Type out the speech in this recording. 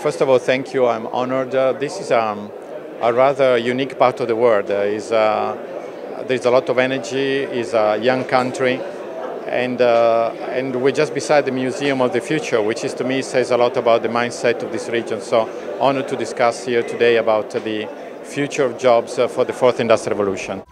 first of all, thank you. I'm honored. Uh, this is um, a rather unique part of the world. Uh, is, uh, there's a lot of energy. It's a young country, and uh, and we're just beside the Museum of the Future, which is to me says a lot about the mindset of this region. So honored to discuss here today about the future of jobs uh, for the fourth industrial revolution.